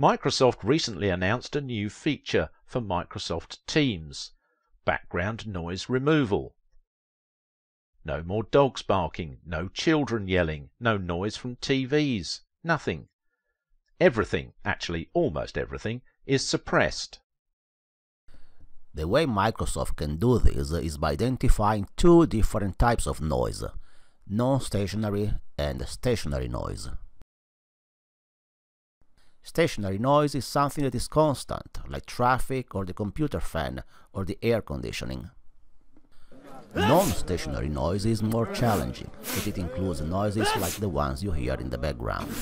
Microsoft recently announced a new feature for Microsoft Teams background noise removal. No more dogs barking, no children yelling, no noise from TVs, nothing. Everything, actually almost everything, is suppressed. The way Microsoft can do this is by identifying two different types of noise, non-stationary and stationary noise. Stationary noise is something that is constant, like traffic or the computer fan or the air conditioning. Non-stationary noise is more challenging, but it includes noises like the ones you hear in the background.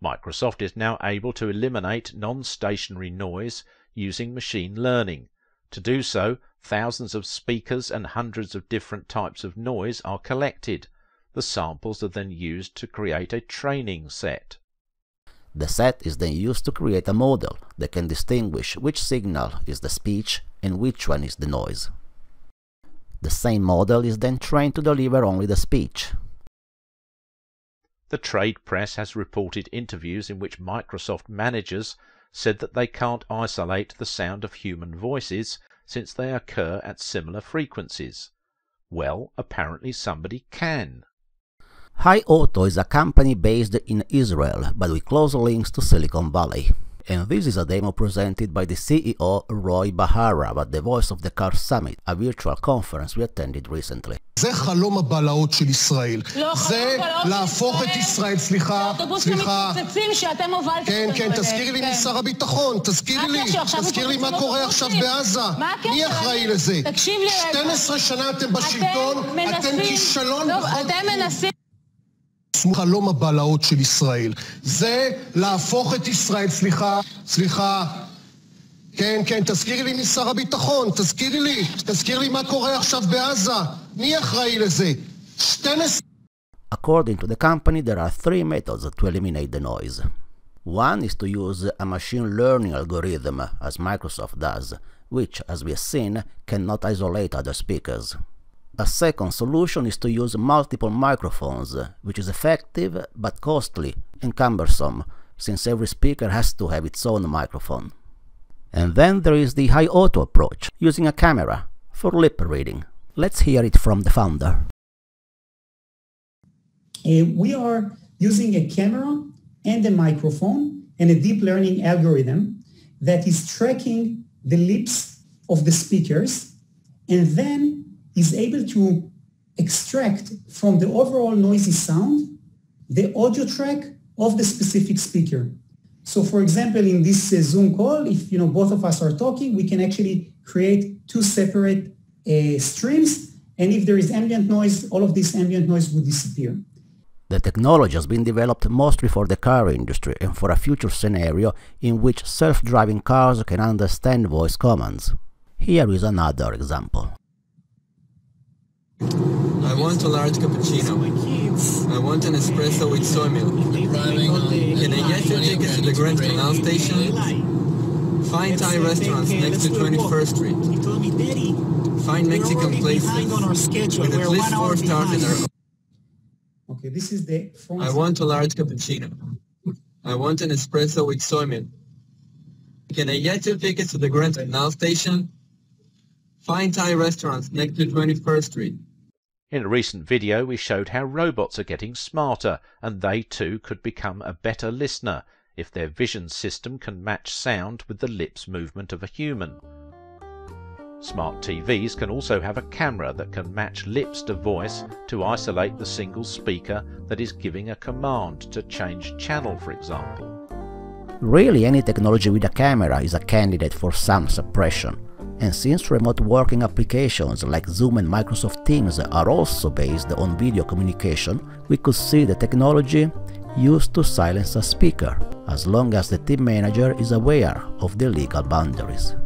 Microsoft is now able to eliminate non-stationary noise using machine learning. To do so, thousands of speakers and hundreds of different types of noise are collected. The samples are then used to create a training set. The set is then used to create a model that can distinguish which signal is the speech and which one is the noise. The same model is then trained to deliver only the speech. The trade press has reported interviews in which Microsoft managers said that they can't isolate the sound of human voices since they occur at similar frequencies. Well, apparently somebody can. Hi Auto is a company based in Israel, but with close links to Silicon Valley. And this is a demo presented by the CEO Roy Bahara at the Voice of the Car Summit, a virtual conference we attended recently. זה חלום הבלהות של ישראל. לא זה חלום הבלהות להפוך של את ישראל. ישראל, סליחה, האוטובוסים סליחה. מתפוצצים שאתם הובלתם כן, אותנו כן, אליהם. תזכירי לי כן. משר הביטחון, תזכירי מה לי, הקשר? עכשיו תזכירי לי מה מתפוצצים קורה עכשיו אוטובוסים. בעזה. מה הקשר? מי אחראי אני- לזה? תקשיב לי רגע. 12 שנה אתם בשלטון, אתם אתם מנסים... כישלון לא, בכל אתם תחום. מנסים... חלום הבלהות של ישראל. זה להפוך את ישראל, סליחה, סליחה. כן, כן, תזכירי לי משר הביטחון, תזכירי לי, תזכירי לי מה קורה עכשיו בעזה. מי אחראי לזה? 12... According to the company, there are three methods to eliminate the noise. One is to use a machine learning algorithm, as Microsoft does, which, as we have seen, cannot isolate other speakers. A second solution is to use multiple microphones, which is effective but costly and cumbersome, since every speaker has to have its own microphone. And then there is the HiAuto approach, using a camera for lip reading. Let's hear it from the founder. Uh, we are using a camera and a microphone and a deep learning algorithm that is tracking the lips of the speakers and then is able to extract from the overall noisy sound the audio track of the specific speaker. So for example, in this uh, Zoom call, if you know both of us are talking, we can actually create two separate uh, streams. And if there is ambient noise, all of this ambient noise would disappear. The technology has been developed mostly for the car industry and for a future scenario in which self-driving cars can understand voice commands. Here is another example. I want a large cappuccino. I want an espresso with soy milk. Can I get your tickets to the Grand Canal Station? Find Thai restaurants next to 21st Street. Find Mexican places with at least four stars in their Okay, this is the I want a large cappuccino. I want an espresso with soy milk. Can I get your tickets to the Grand Canal Station? Find Thai restaurants next to 21st Street. In a recent video, we showed how robots are getting smarter, and they too could become a better listener if their vision system can match sound with the lips movement of a human. Smart TVs can also have a camera that can match lips to voice to isolate the single speaker that is giving a command to change channel, for example. Really, any technology with a camera is a candidate for some suppression. And since remote working applications like Zoom and Microsoft Teams are also based on video communication, we could see the technology used to silence a speaker, as long as the team manager is aware of the legal boundaries.